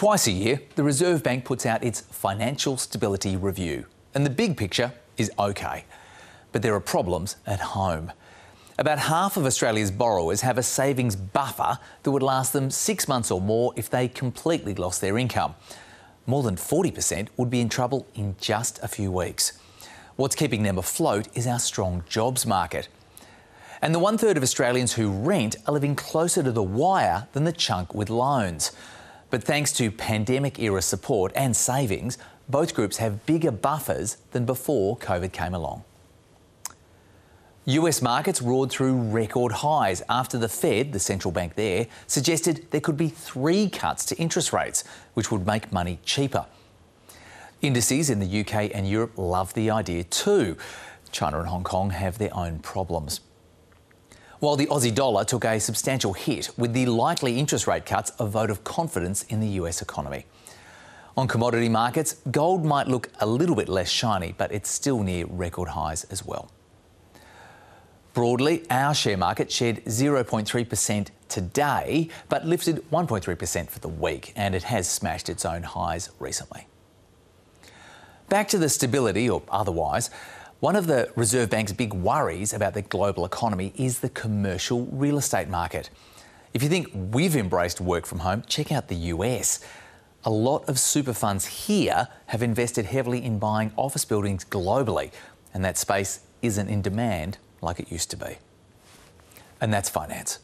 Twice a year, the Reserve Bank puts out its Financial Stability Review, and the big picture is okay. But there are problems at home. About half of Australia's borrowers have a savings buffer that would last them six months or more if they completely lost their income. More than 40% would be in trouble in just a few weeks. What's keeping them afloat is our strong jobs market. And the one third of Australians who rent are living closer to the wire than the chunk with loans. But thanks to pandemic era support and savings, both groups have bigger buffers than before COVID came along. US markets roared through record highs after the Fed, the central bank there, suggested there could be three cuts to interest rates, which would make money cheaper. Indices in the UK and Europe love the idea too. China and Hong Kong have their own problems. While the Aussie dollar took a substantial hit with the likely interest rate cuts a vote of confidence in the US economy. On commodity markets, gold might look a little bit less shiny, but it's still near record highs as well. Broadly, our share market shed 0.3% today, but lifted 1.3% for the week, and it has smashed its own highs recently. Back to the stability, or otherwise, one of the Reserve Bank's big worries about the global economy is the commercial real estate market. If you think we've embraced work from home, check out the US. A lot of super funds here have invested heavily in buying office buildings globally, and that space isn't in demand like it used to be. And that's finance.